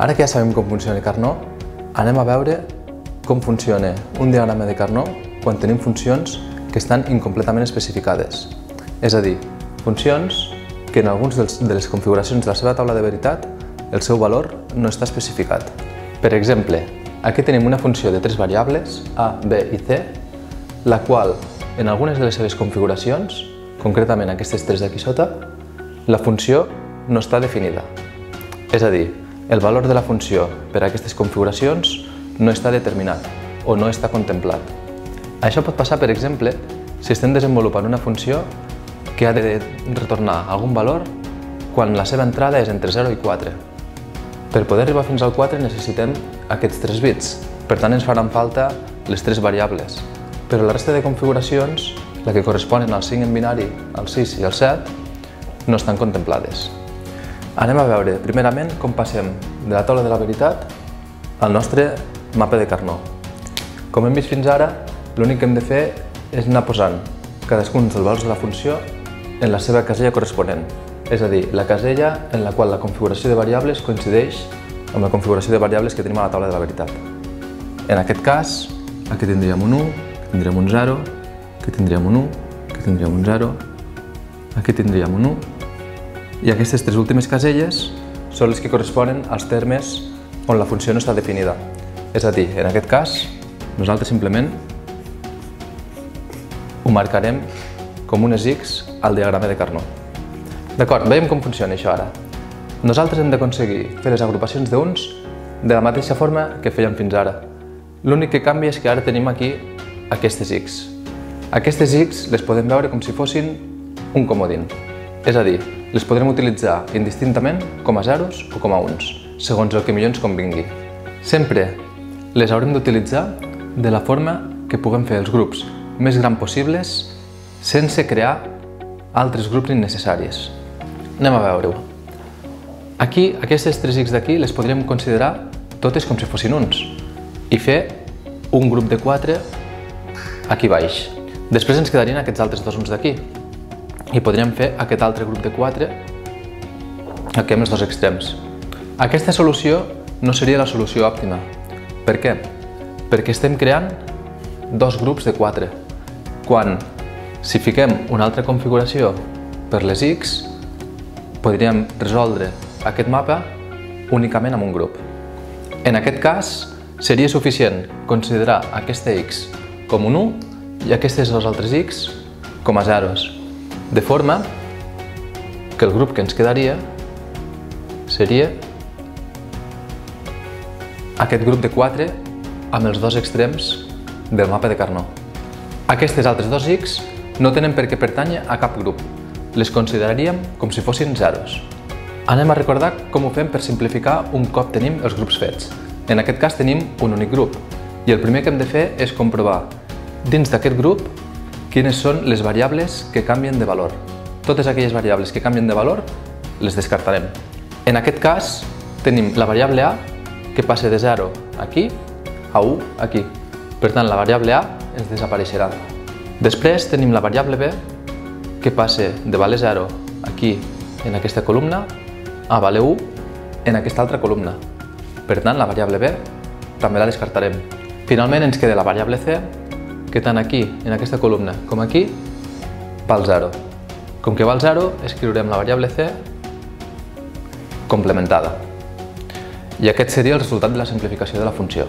Ara que ja sabem com funciona Carnot, anem a veure com funciona un diagrama de Carnot quan tenim funcions que estan incompletament especificades. És a dir, funcions que en alguns dels, de les configuracions de la seva taula de veritat el seu valor no està especificat. Per exemple, aquí tenim una funció de tres variables, a, b i c, la qual en algunes de les seves configuracions, concretament aquestes tres d'aquí sota, la funció no està definida. És a dir, el valor de la funció per a aquestes configuracions no està determinat o no està contemplat. Això pot passar, per exemple, si estem desenvolupant una funció que ha de retornar algun valor quan la seva entrada és entre 0 i 4. Per poder arribar fins al 4 necessitem aquests 3 bits, per tant ens faran falta les tres variables. Però la resta de configuracions, la que corresponen al 5 en binari, al 6 i al 7, no estan contemplades. Anem a veure, primerament, com passem de la taula de la veritat al nostre mapa de Carnot. Com hem vist fins ara, l'únic que hem de fer és anar posant cadascun dels valors de la funció en la seva casella corresponent, és a dir, la casella en la qual la configuració de variables coincideix amb la configuració de variables que tenim a la taula de la veritat. En aquest cas, aquí tindríem un 1, tindríem un 0, aquí tindríem un 1, aquí tindríem un 0, aquí tindríem un 1, i aquestes tres últimes caselles són les que corresponen als termes on la funció no està definida. És a dir, en aquest cas, nosaltres simplement ho marcarem com unes X al diagrama de Carnot. D'acord, veiem com funciona això ara. Nosaltres hem d'aconseguir fer les agrupacions d'uns de la mateixa forma que fèiem fins ara. L'únic que canvia és que ara tenim aquí aquestes X. Aquestes X les podem veure com si fossin un comodín. És a dir, les podrem utilitzar indistintament com a zeros o com a uns, segons el que millor ens convingui. Sempre les haurem d'utilitzar de la forma que puguem fer els grups més grans possibles sense crear altres grups innecessaris. Anem a veure-ho. Aquí, aquestes tres x d'aquí les podríem considerar totes com si fossin uns i fer un grup de 4 aquí baix. Després ens quedarien aquests altres dos uns d'aquí i podríem fer aquest altre grup de 4 aquí amb els dos extrems. Aquesta solució no seria la solució òptima. Per què? Perquè estem creant dos grups de 4, quan si fiquem una altra configuració per les X, podríem resoldre aquest mapa únicament amb un grup. En aquest cas, seria suficient considerar aquesta X com un 1 i aquestes dues altres X com a zeros, de forma que el grup que ens quedaria seria aquest grup de 4 amb els dos extrems del mapa de Carnot. Aquestes altres dos X no tenen per què pertànyer a cap grup. Les consideraríem com si fossin zeros. Anem a recordar com ho fem per simplificar un cop tenim els grups fets. En aquest cas tenim un únic grup i el primer que hem de fer és comprovar dins d'aquest grup quines són les variables que canvien de valor. Totes aquelles variables que canvien de valor les descartarem. En aquest cas tenim la variable a que passa de 0 aquí a 1 aquí. Per tant, la variable a ens desapareixerà. Després tenim la variable b, que passa de vale 0 aquí, en aquesta columna, a vale 1 en aquesta altra columna. Per tant, la variable b també la descartarem. Finalment ens queda la variable c, que tant aquí, en aquesta columna, com aquí, val 0. Com que val 0, escriurem la variable c complementada. I aquest seria el resultat de la simplificació de la funció.